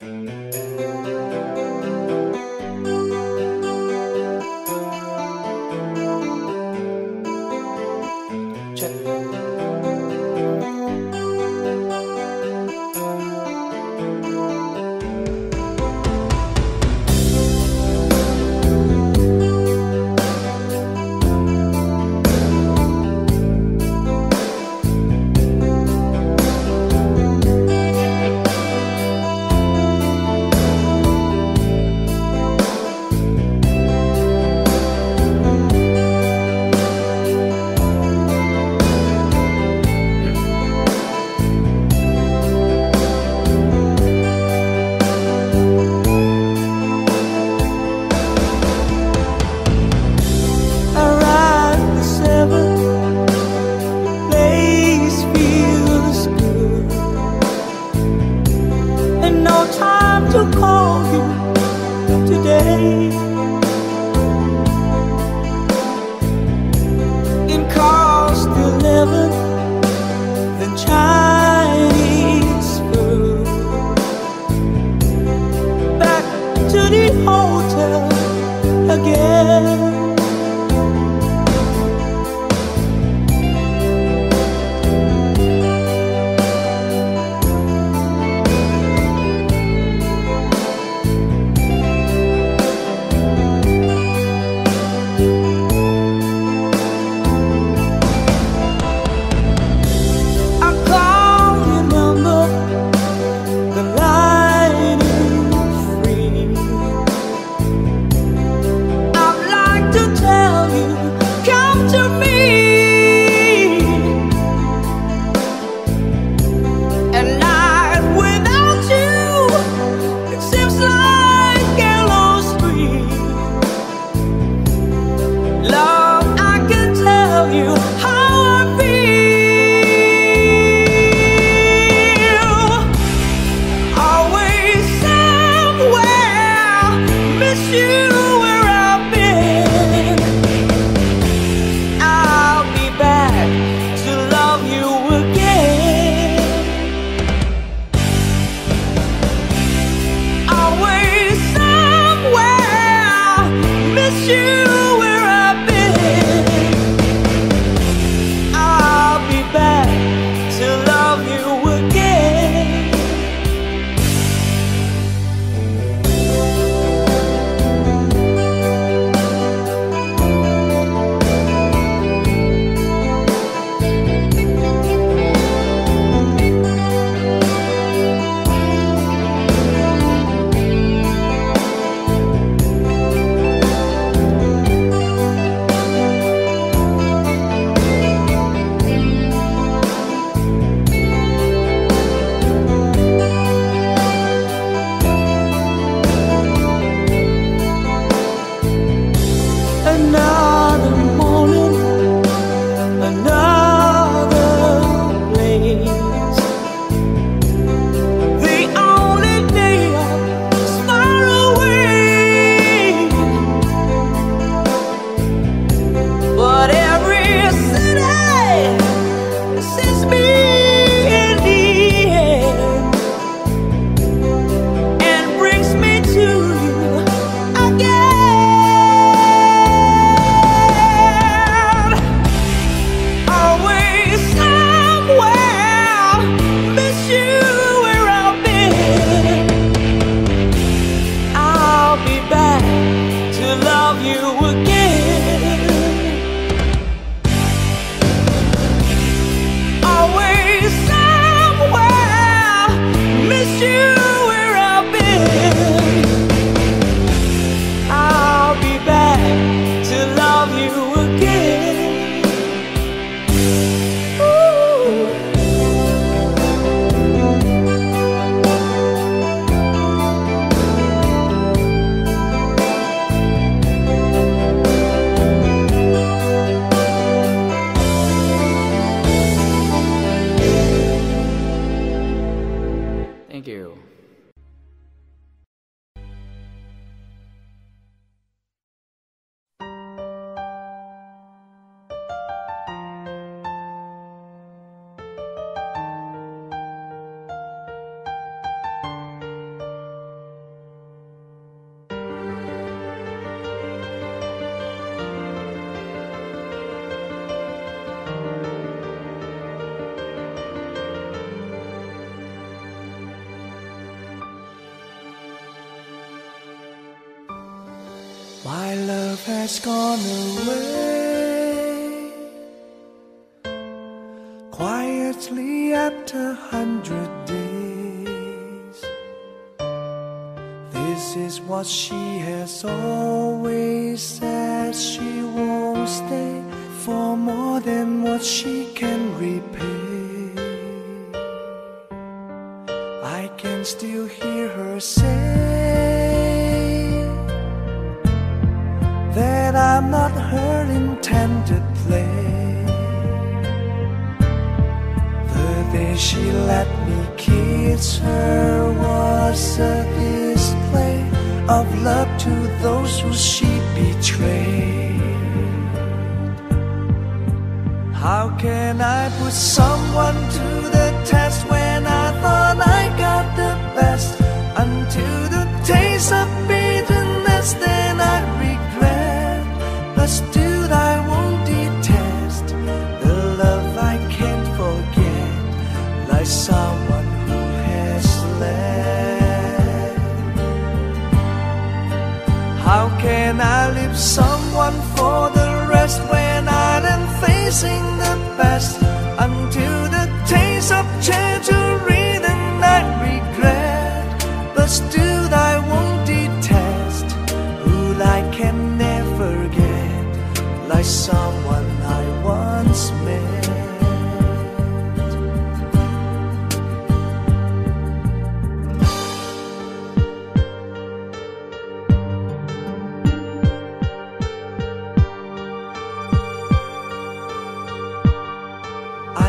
Mm-hmm.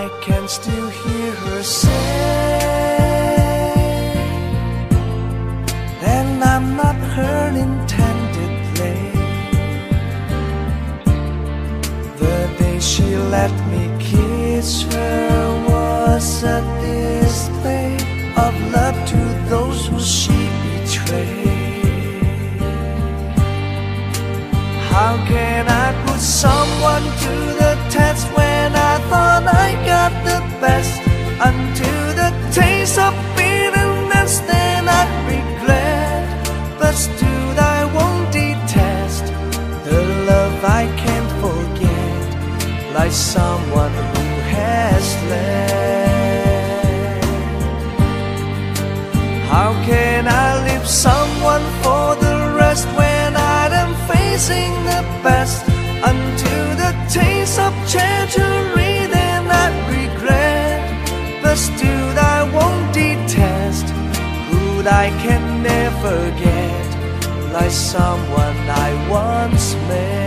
I can still hear her say and I'm not her intended play The day she let me kiss her was a display of love to those who she betrayed. How can I put someone to the I got the best Until the taste of bitterness Then I regret. But still I won't detest The love I can't forget Like someone who has left How can I leave someone for the rest When I'm facing the best Until the taste of change I can never get, like someone I once met.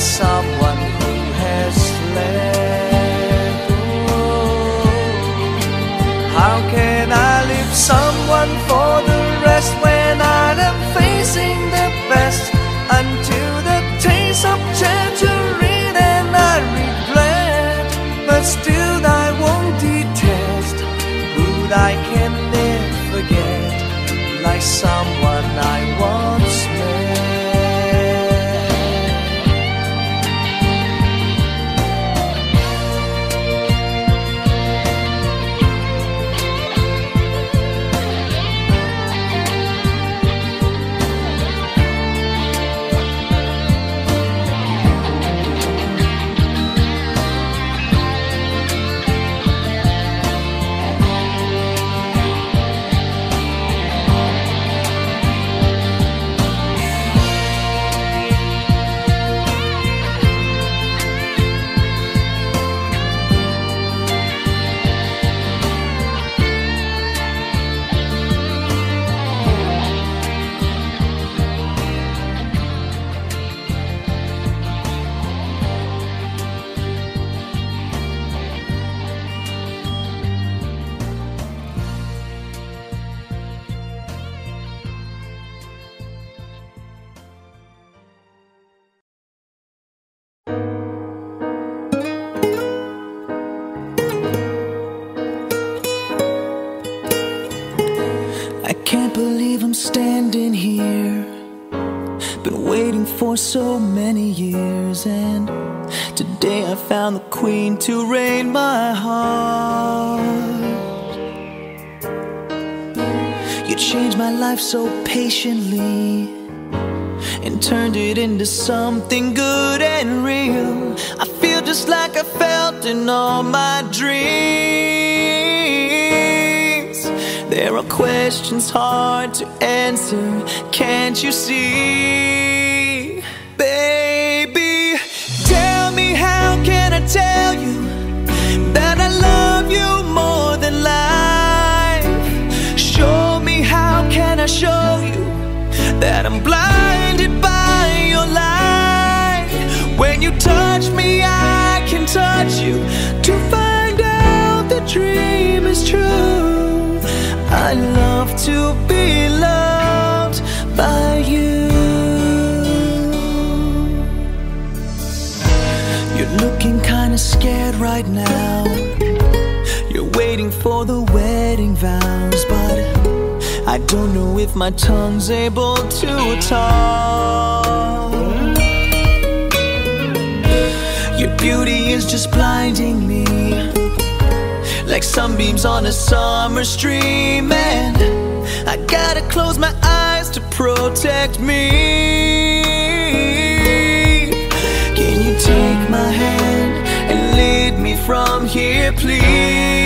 someone. Believe I'm standing here. Been waiting for so many years, and today I found the queen to reign my heart. You changed my life so patiently and turned it into something good and real. I feel just like I felt in all my dreams. There are questions hard to answer, can't you see? Baby, tell me how can I tell you that I love you more than life? Show me how can I show you that I'm blinded by your light. When you touch me, I can touch you to I love to be loved by you. You're looking kinda scared right now. You're waiting for the wedding vows, but I don't know if my tongue's able to talk. Your beauty is just blinding me like sunbeams on a summer stream, and I gotta close my eyes to protect me. Can you take my hand and lead me from here, please?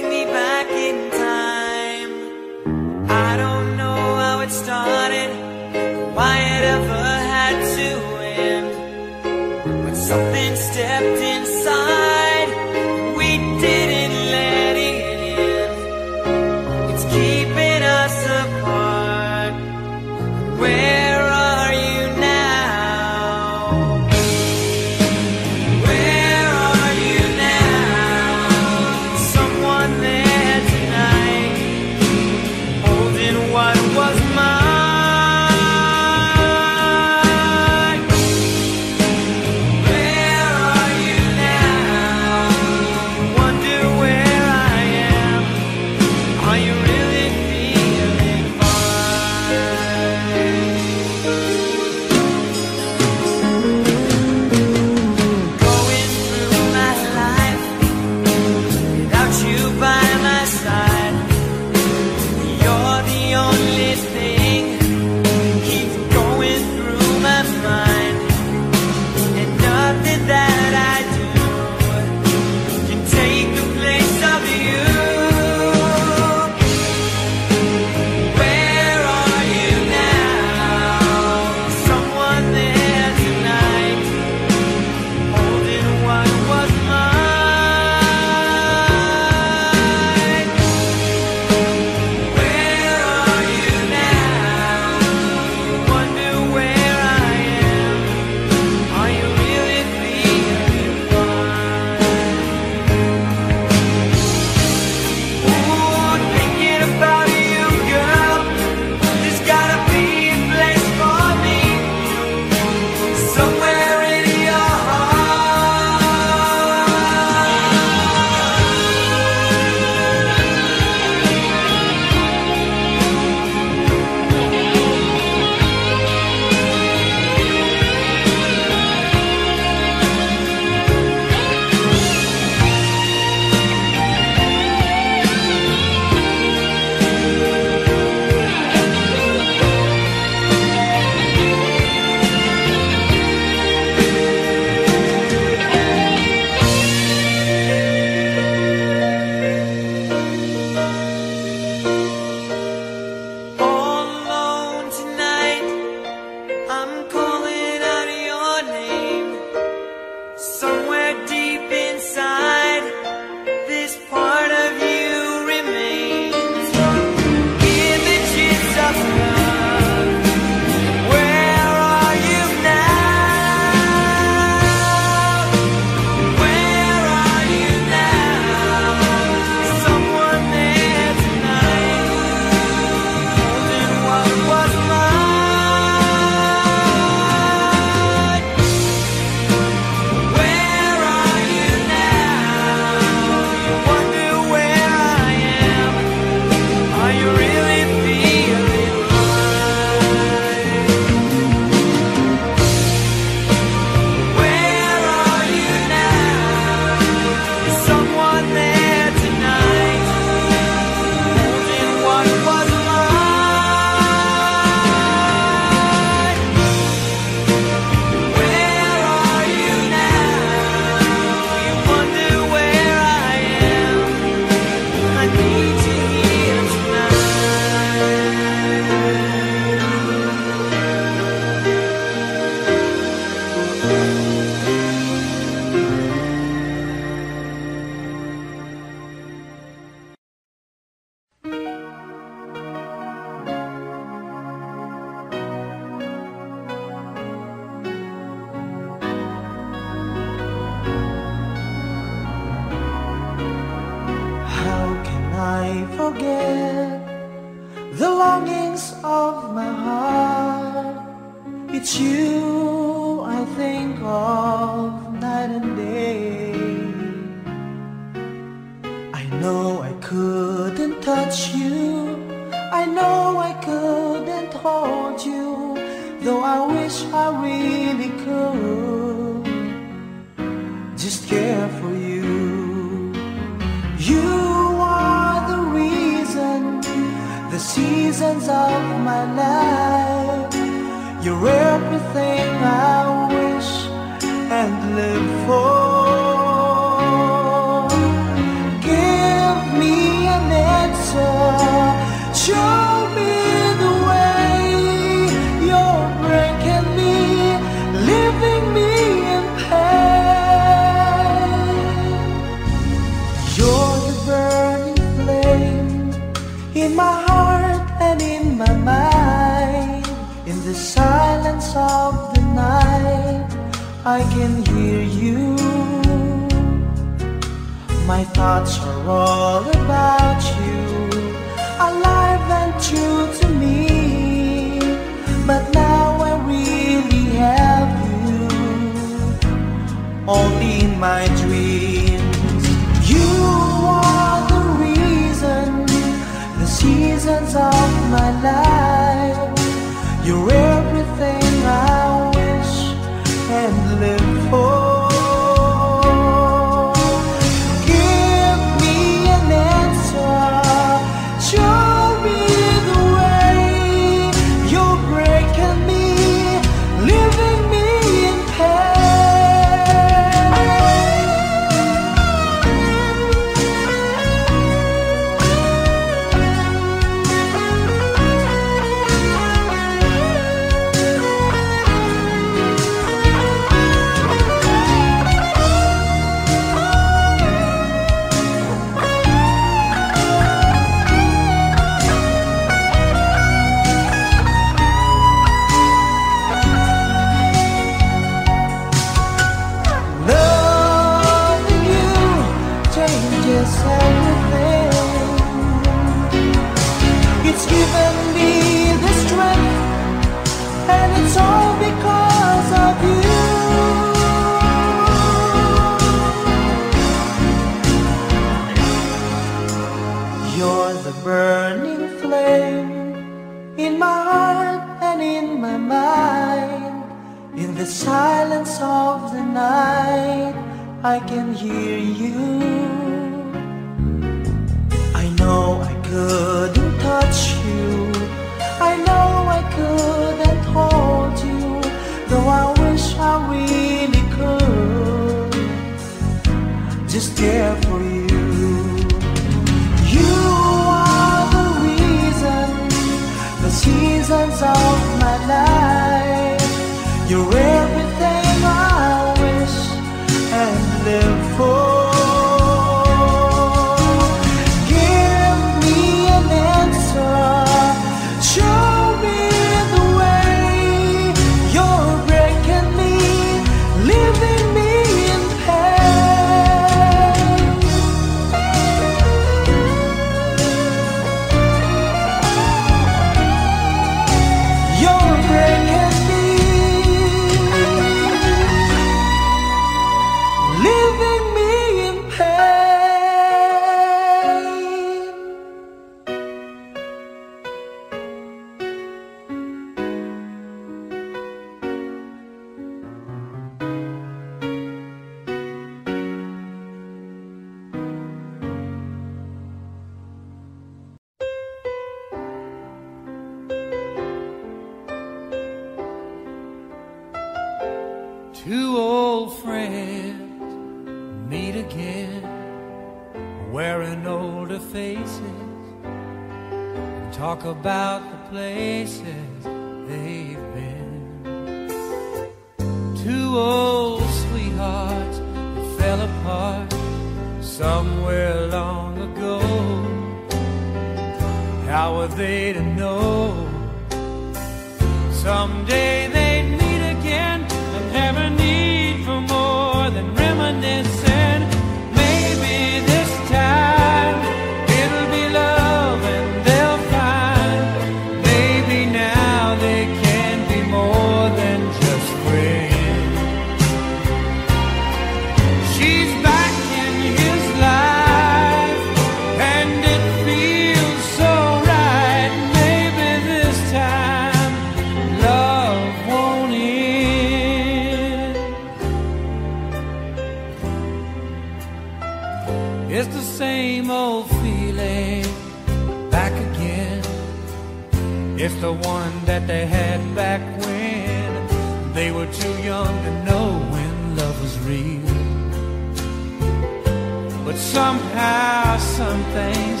how some things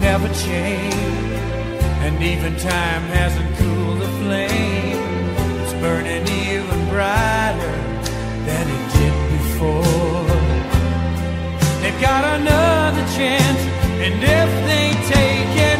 never change. And even time hasn't cooled the flame. It's burning even brighter than it did before. They've got another chance, and if they take it,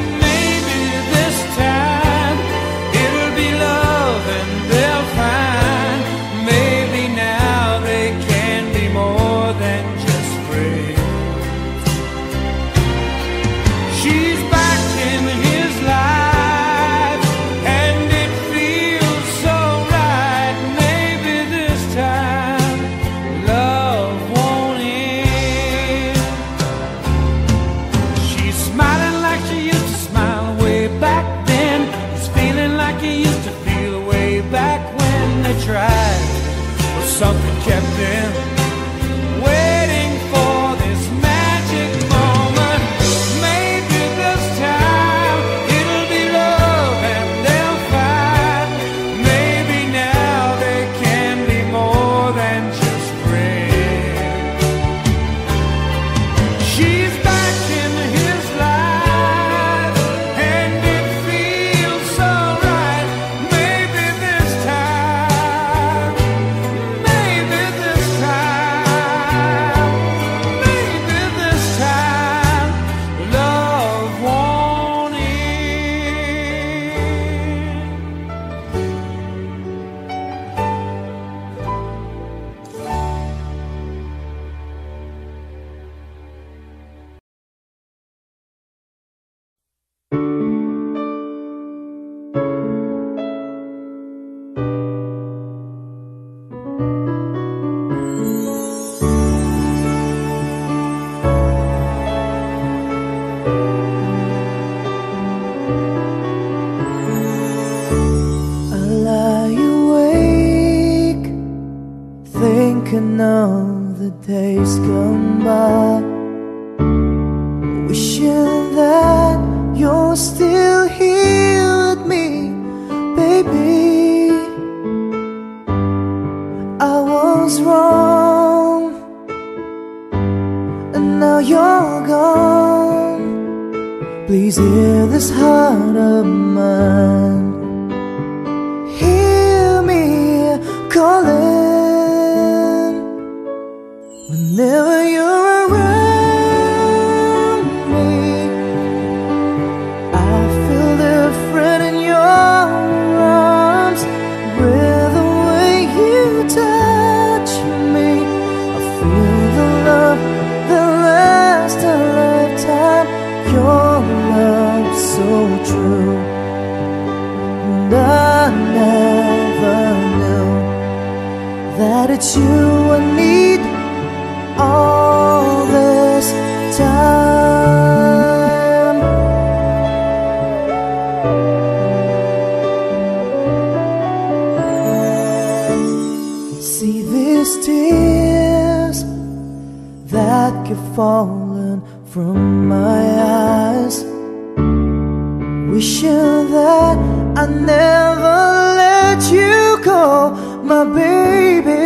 that I never let you go, my baby.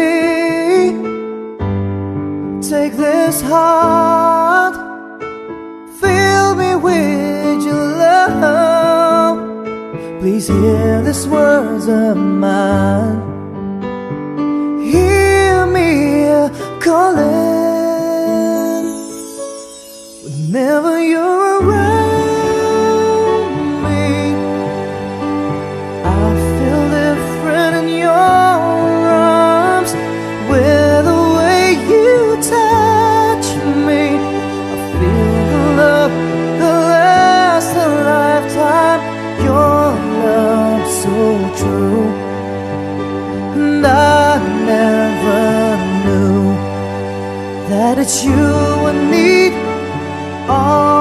Take this heart, fill me with your love. Please hear these words of mine. Hear me calling. Whenever you're around that you will need all.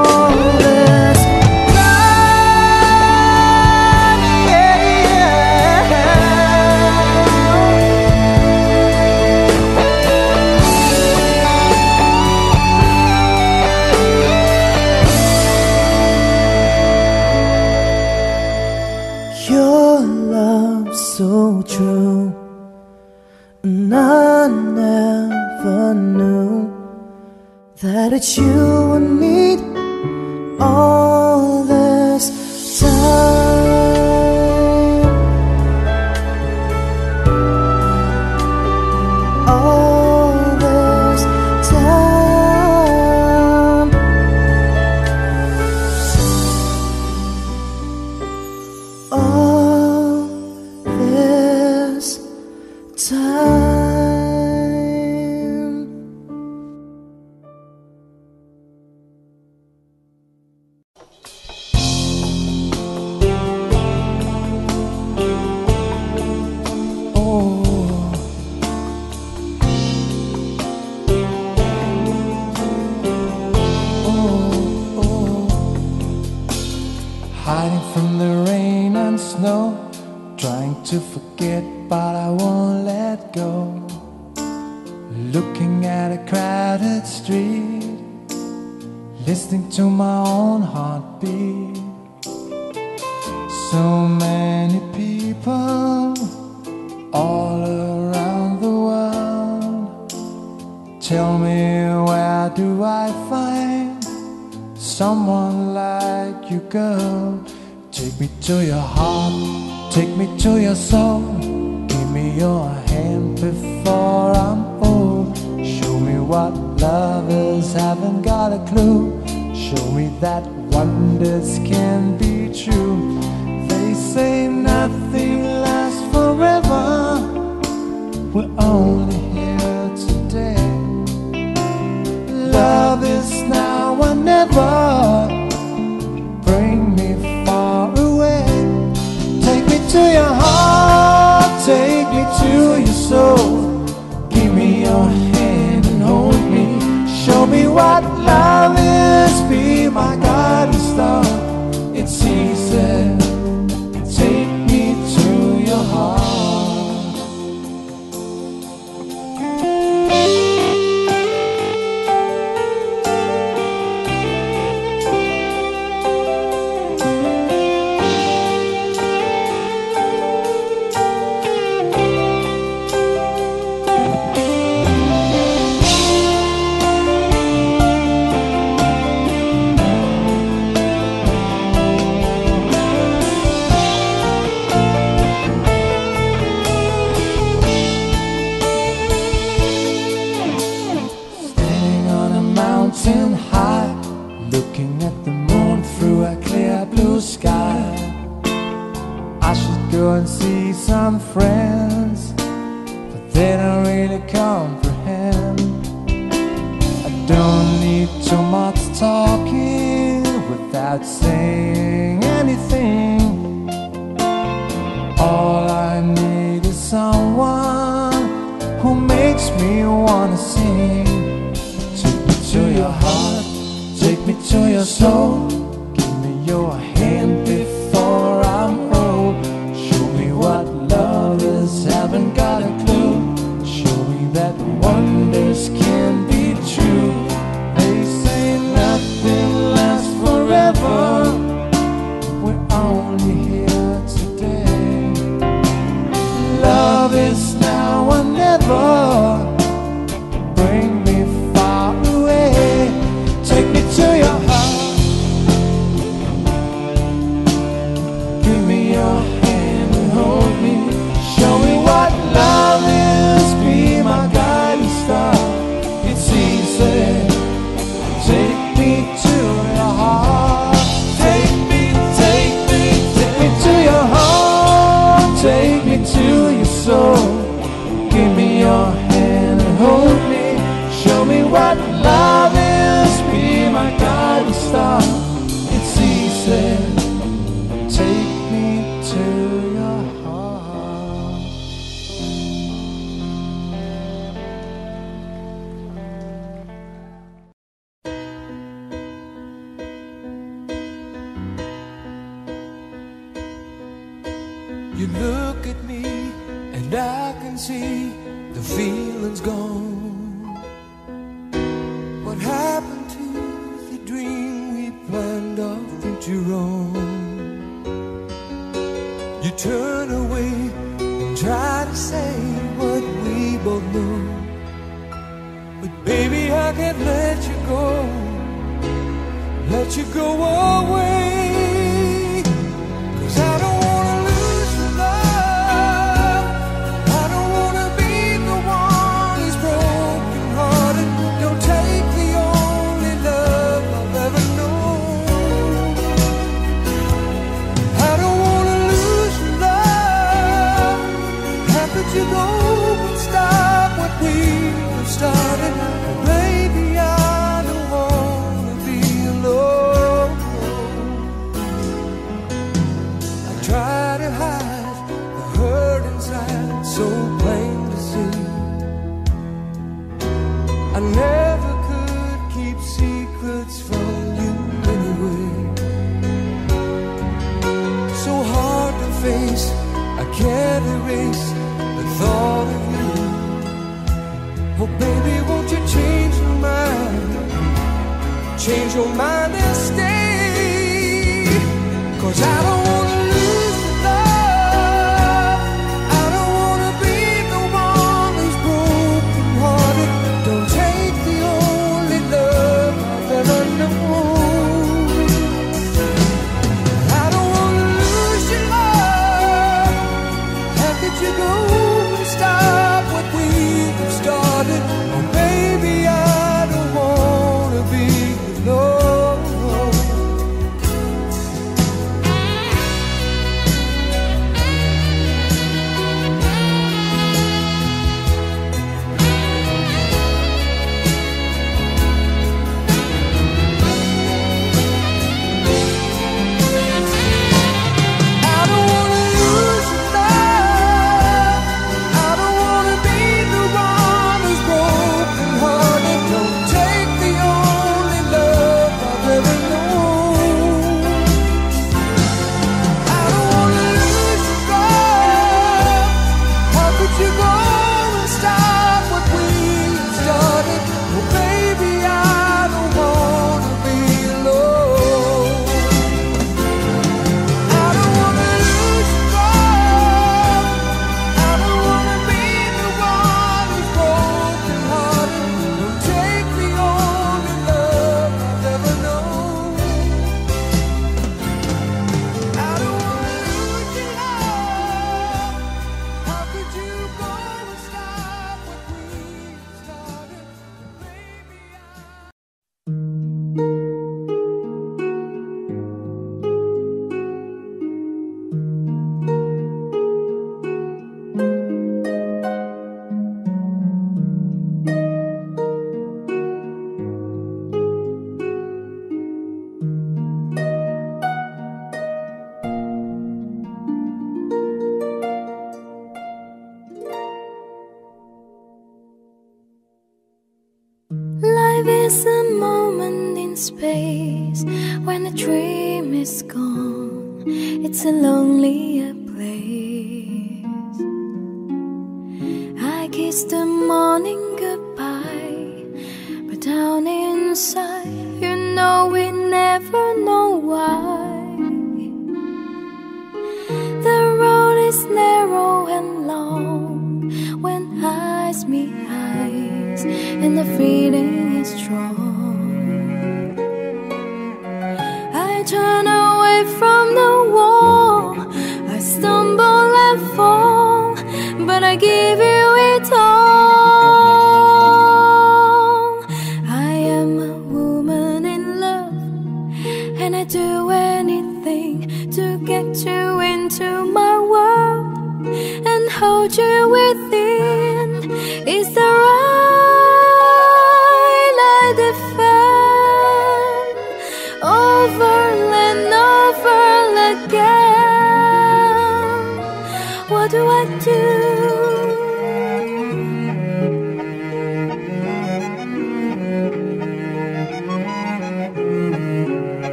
you secrets from you anyway. So hard to face, I can't erase the thought of you. Oh, baby, won't you change your mind? Change your mind.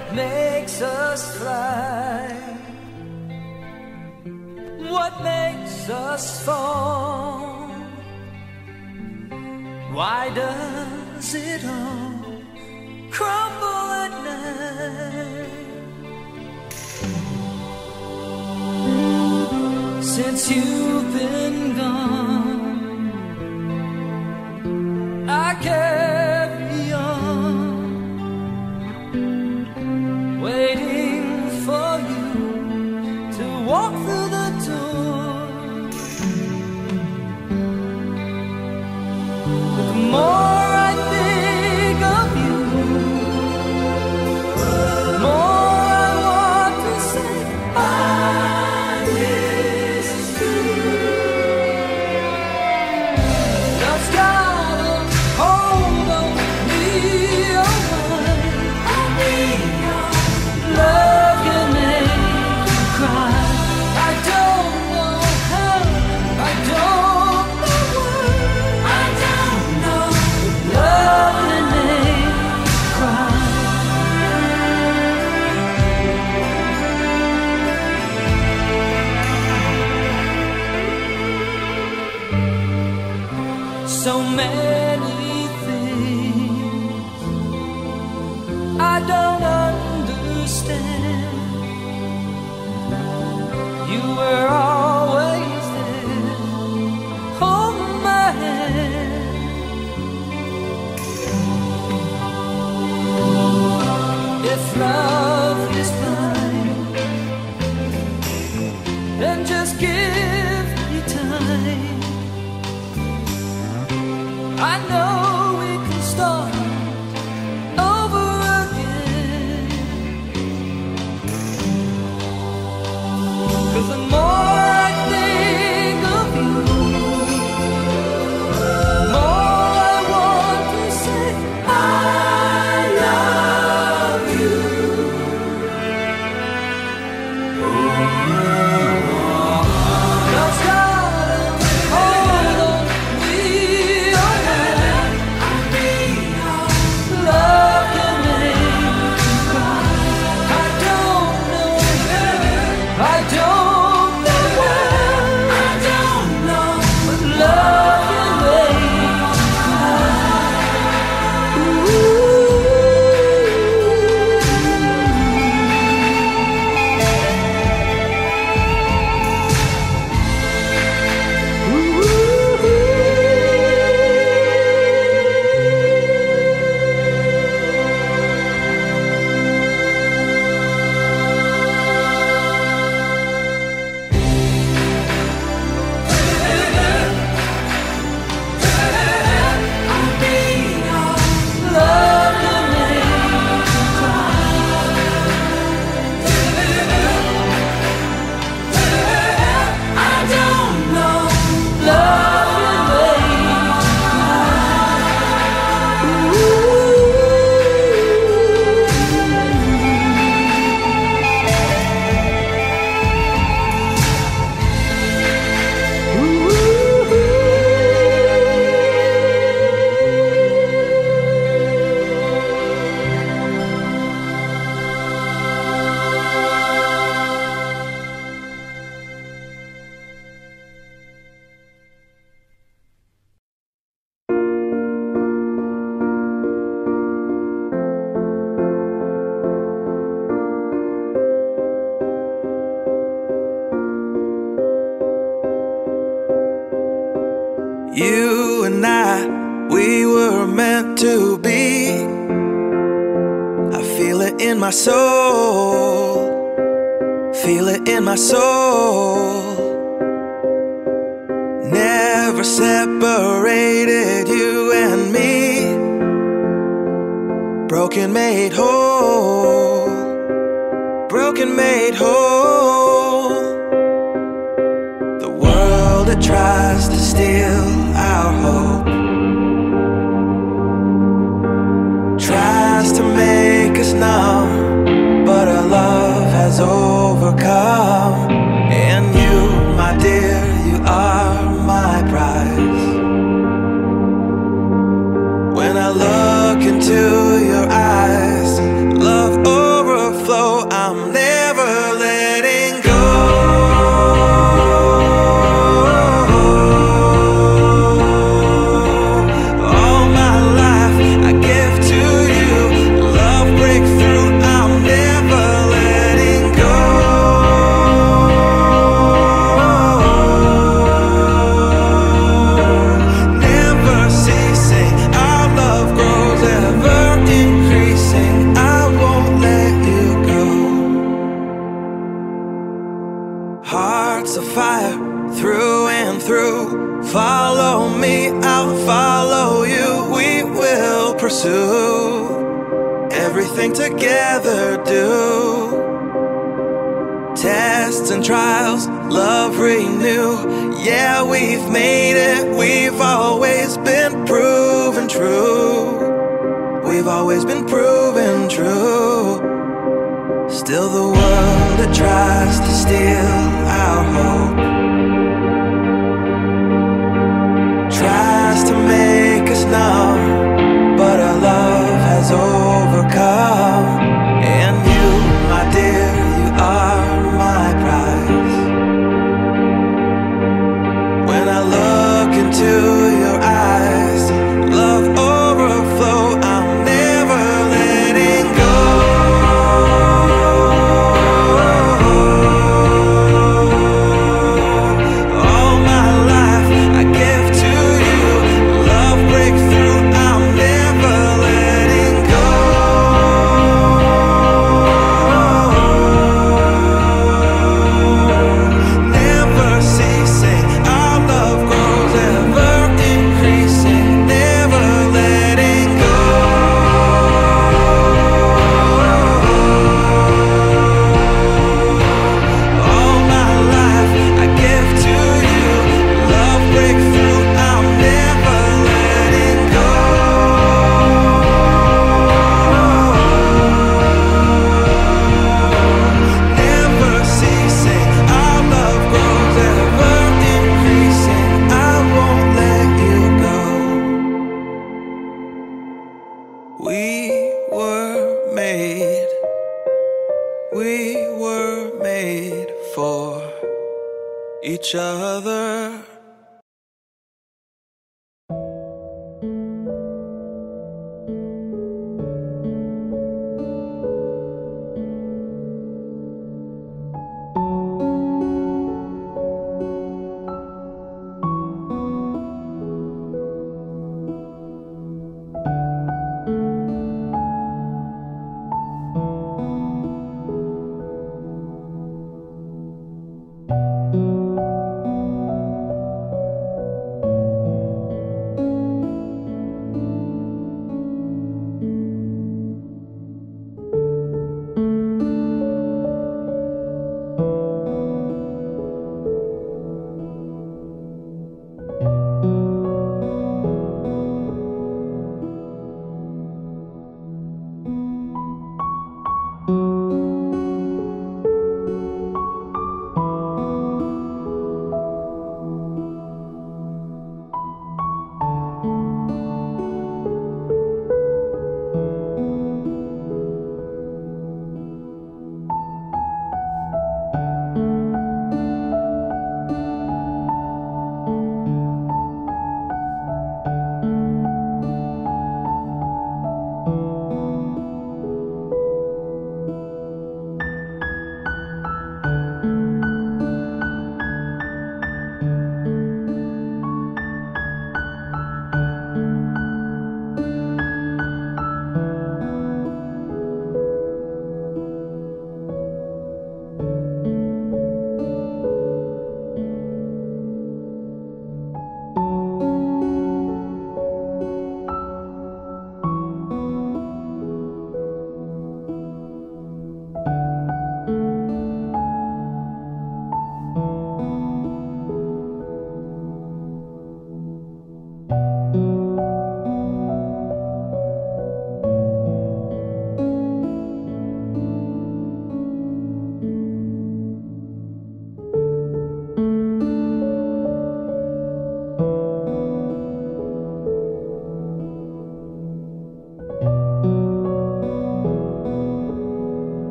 What makes us fly? What makes us fall? Why does it all crumble at night? Since you've been gone.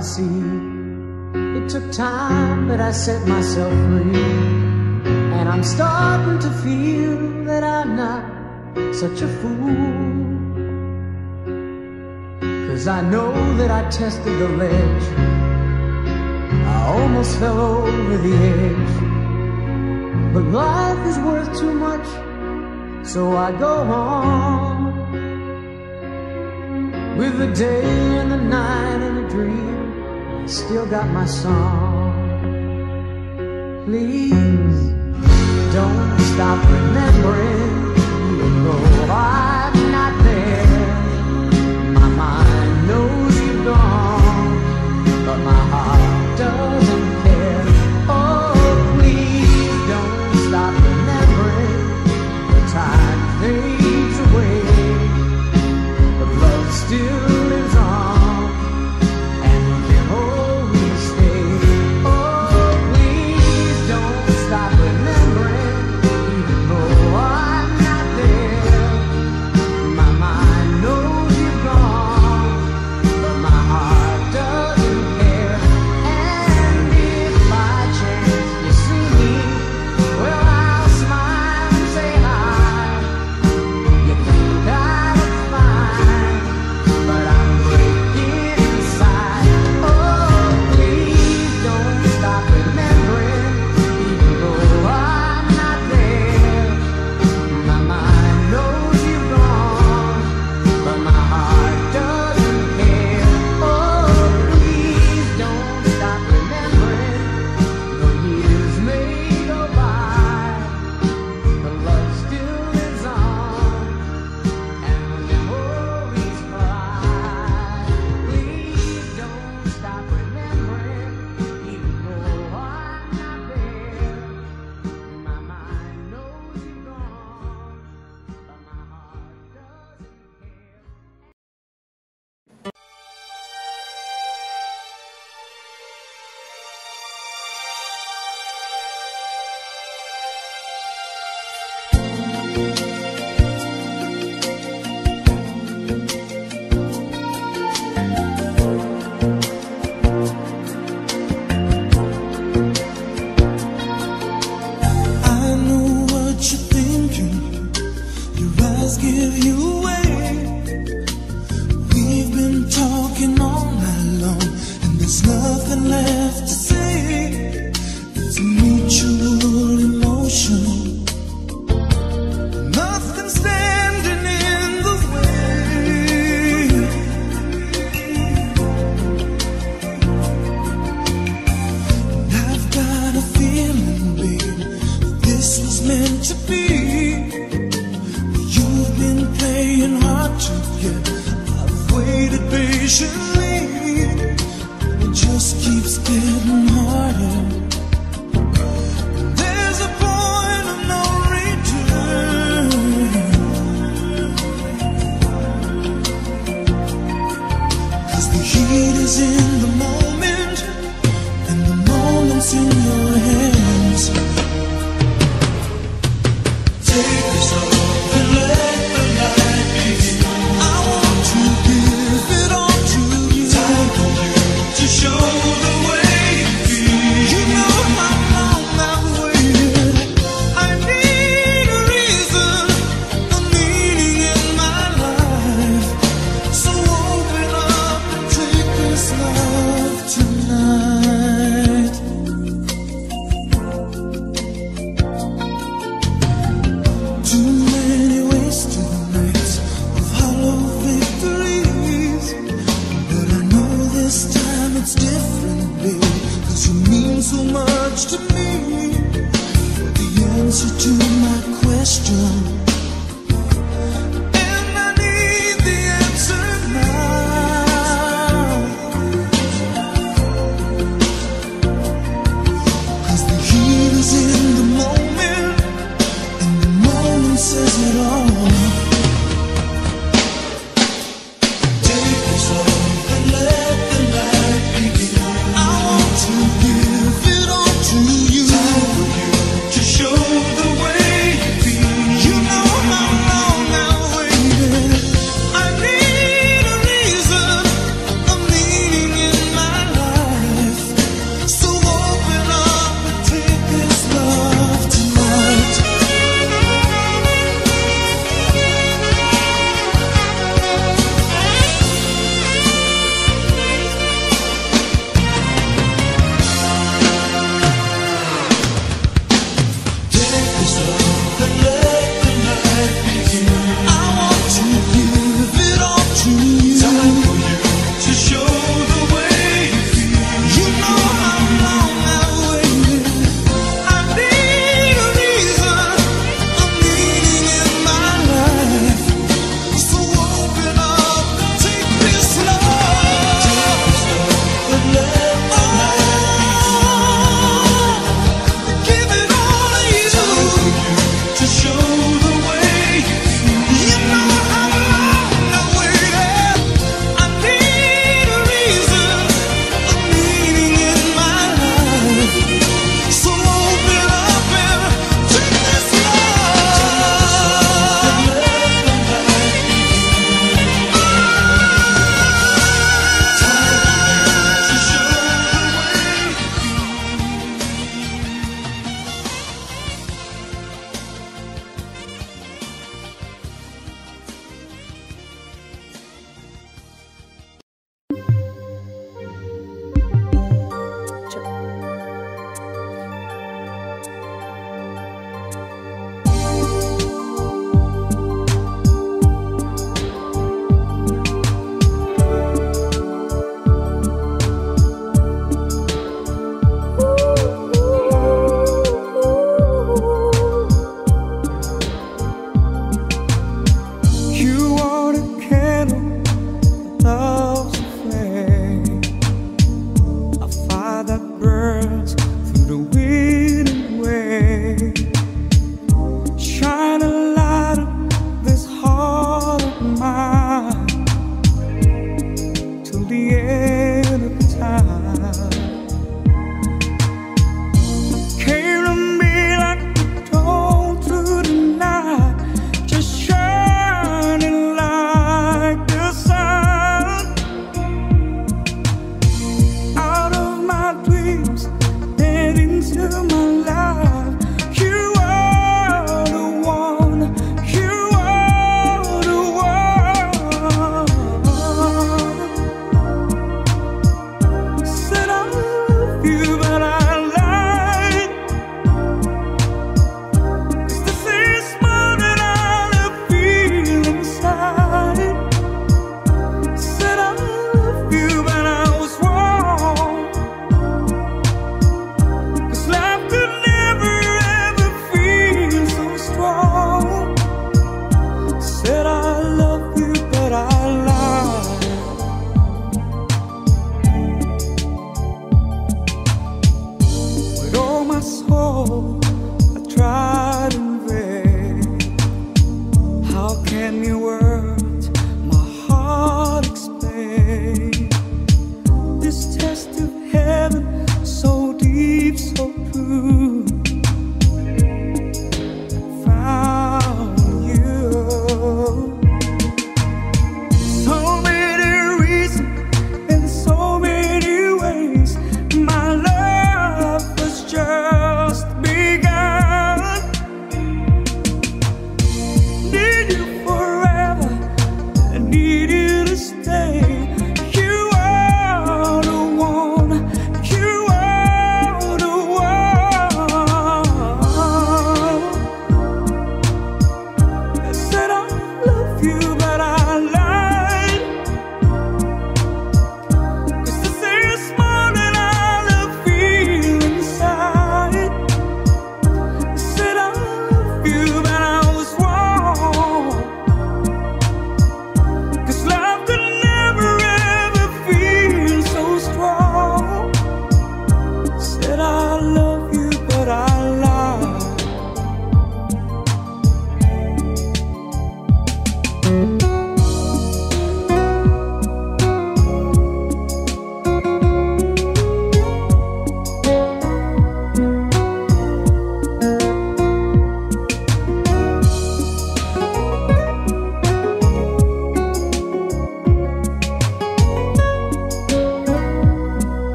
to see. It took time, but I set myself free. And I'm starting to feel that I'm not such a fool. Cause I know that I tested the ledge. I almost fell over the edge. But life is worth too much, so I go on with the day and the night and a dream still got my song. Please don't stop remembering, you know I.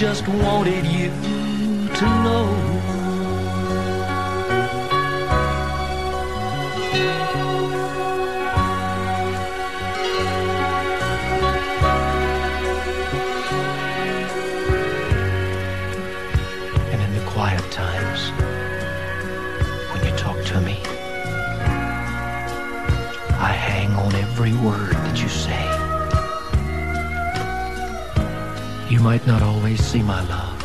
just wanted you to know. And in the quiet times, when you talk to me, I hang on every word that you say. You might not always see my love,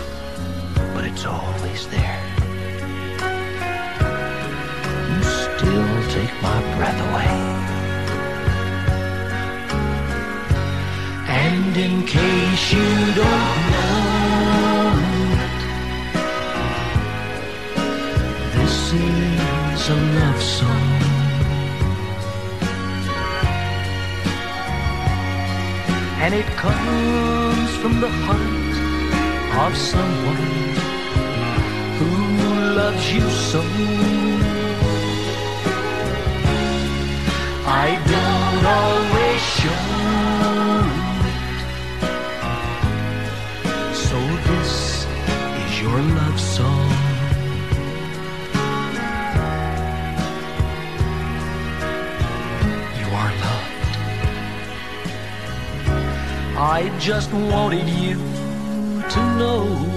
but it's always there. You still take my breath away. And in case you don't know this is a love song. And it comes from the heart of someone who loves you so. I don't always show. I just wanted you to know.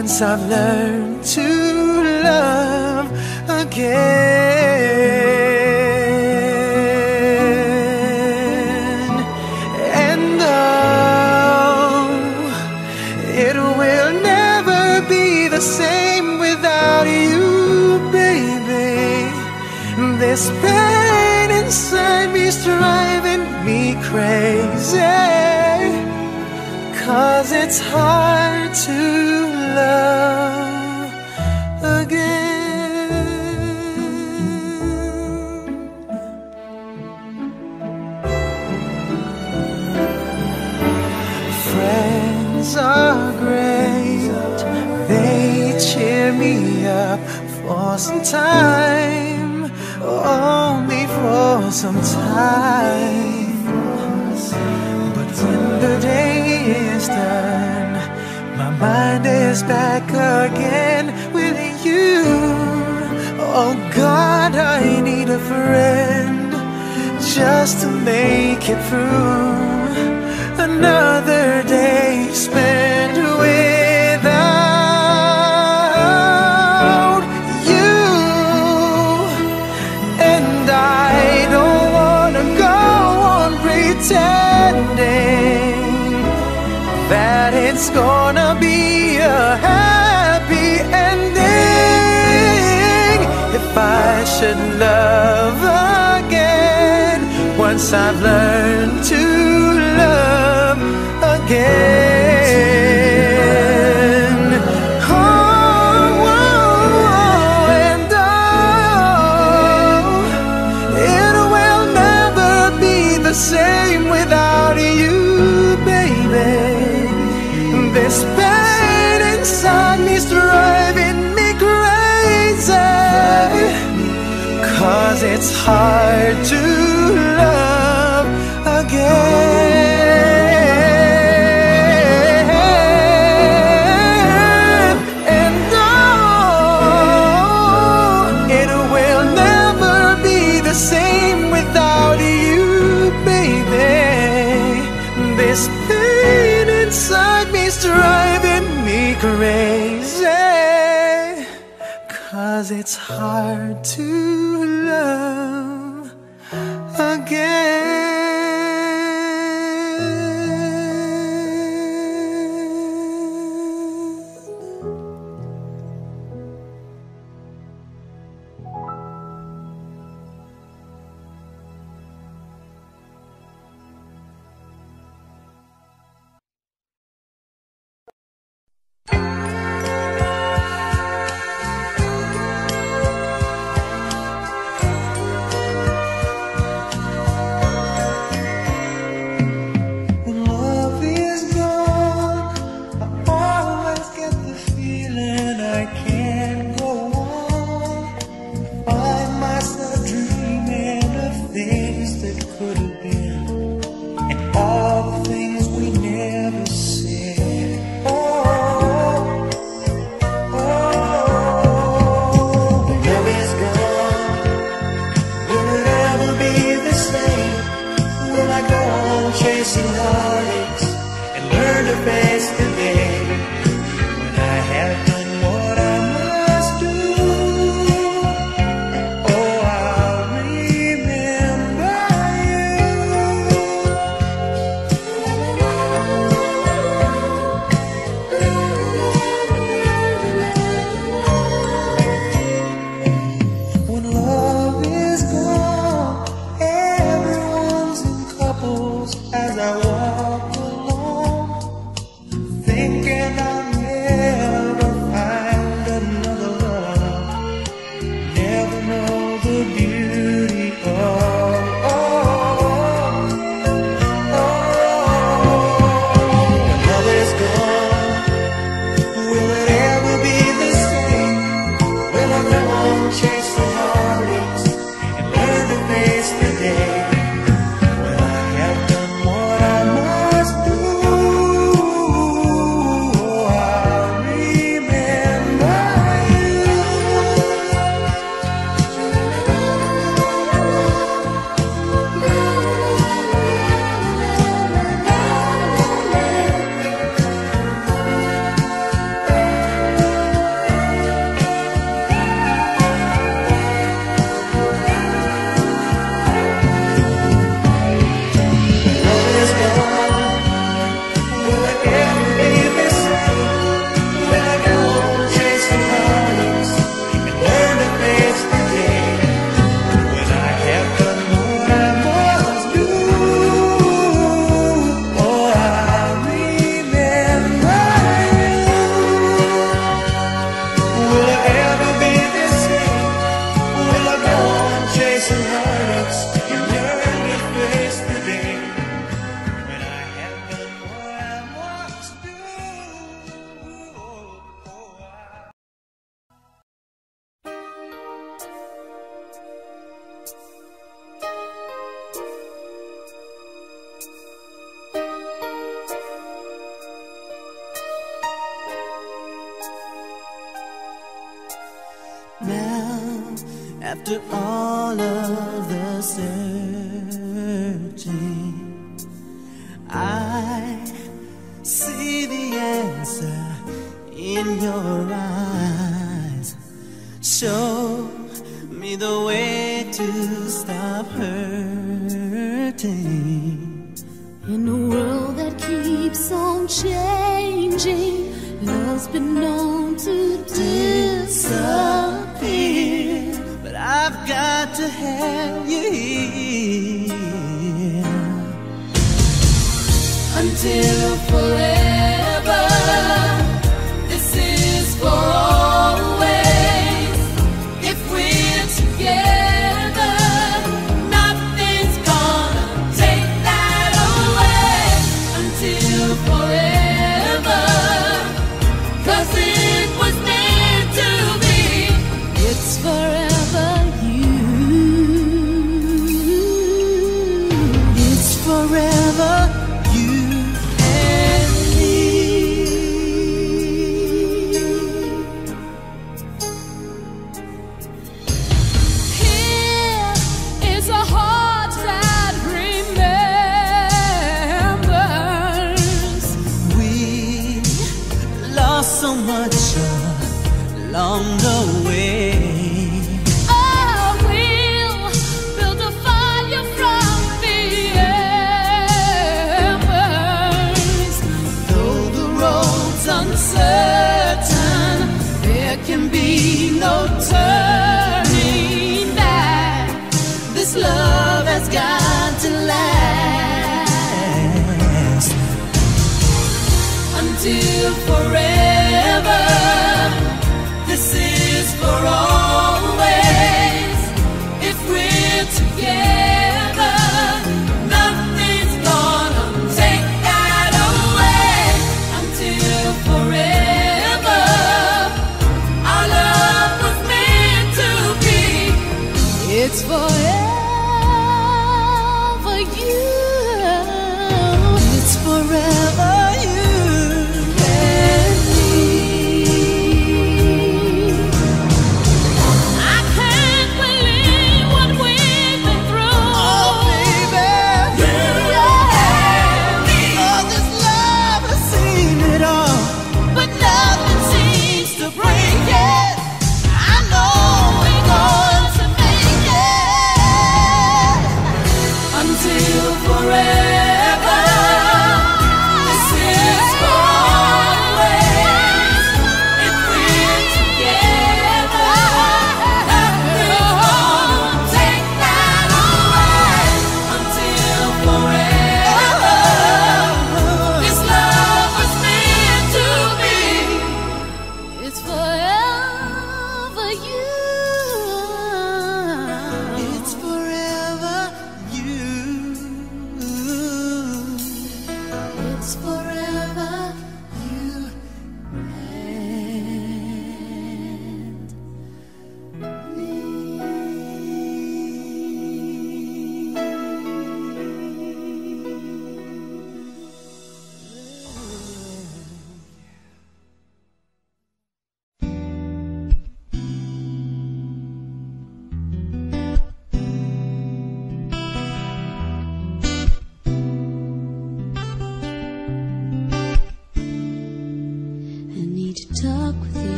Once I've learned to love again. And oh, it will never be the same without you, baby. This pain inside me's driving me crazy. Cause it's hard time, only for some time. But when the day is done, my mind is back again with you. Oh God, I need a friend just to make it through another day spent hard felicidad.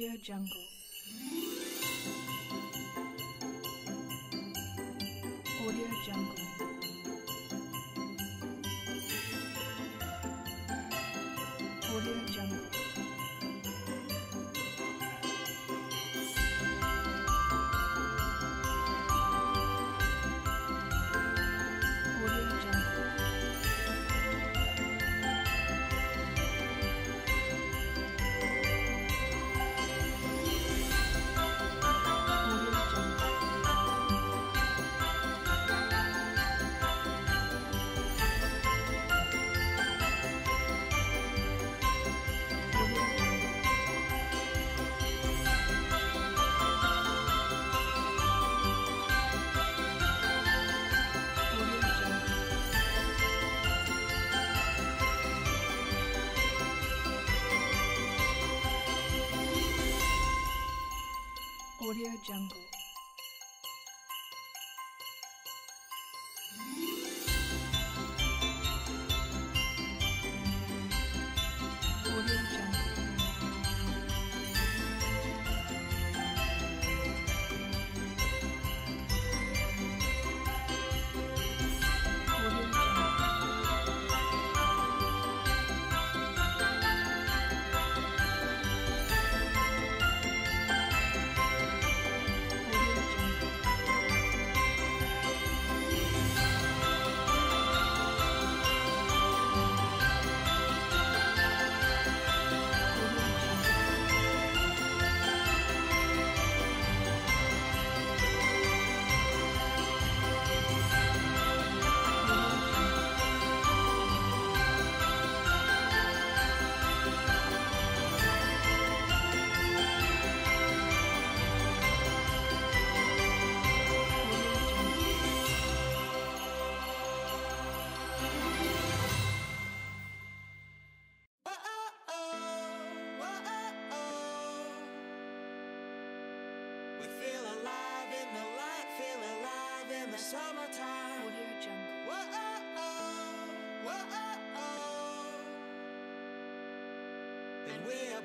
Audio Jungle.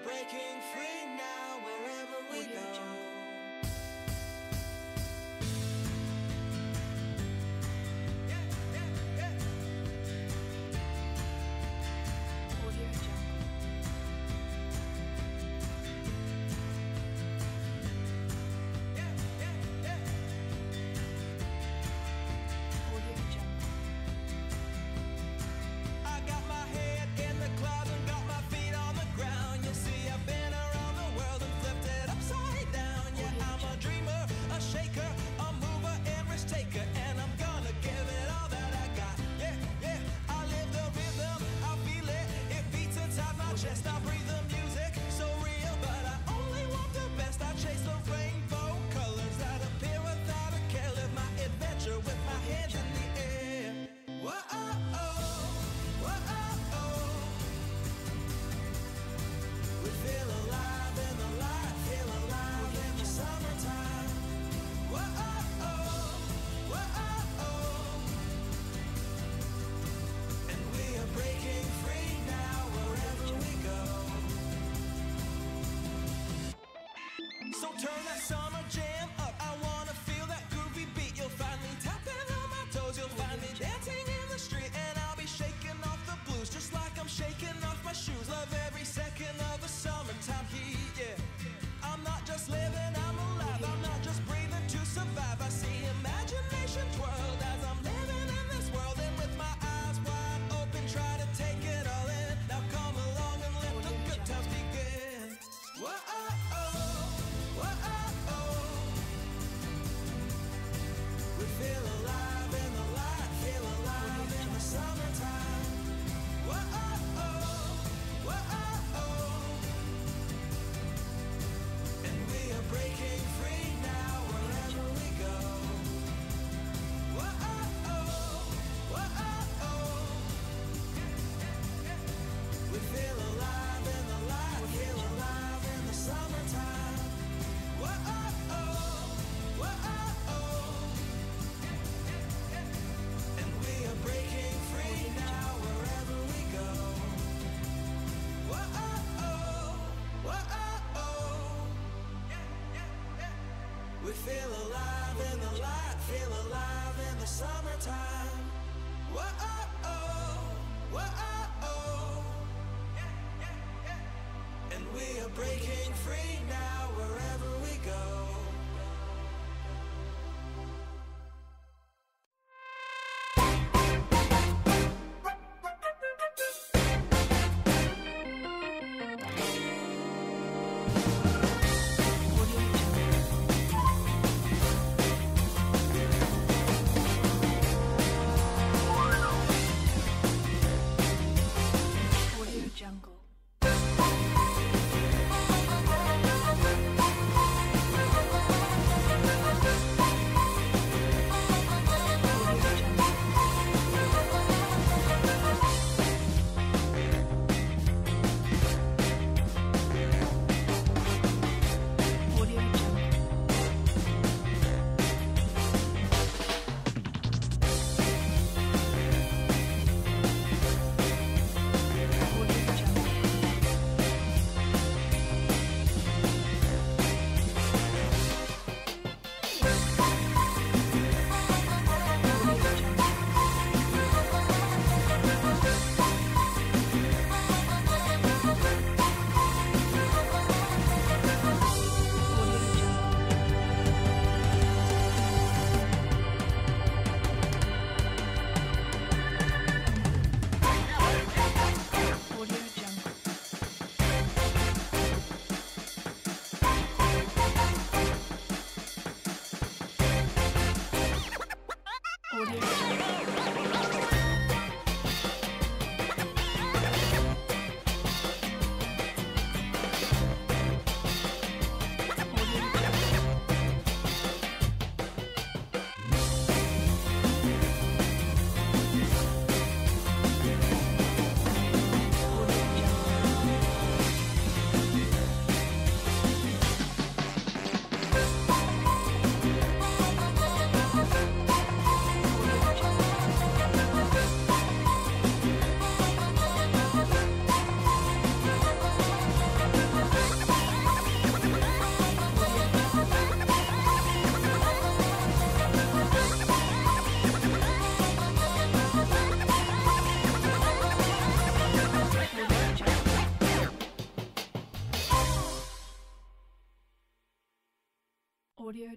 Breaking inside my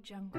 Jungle.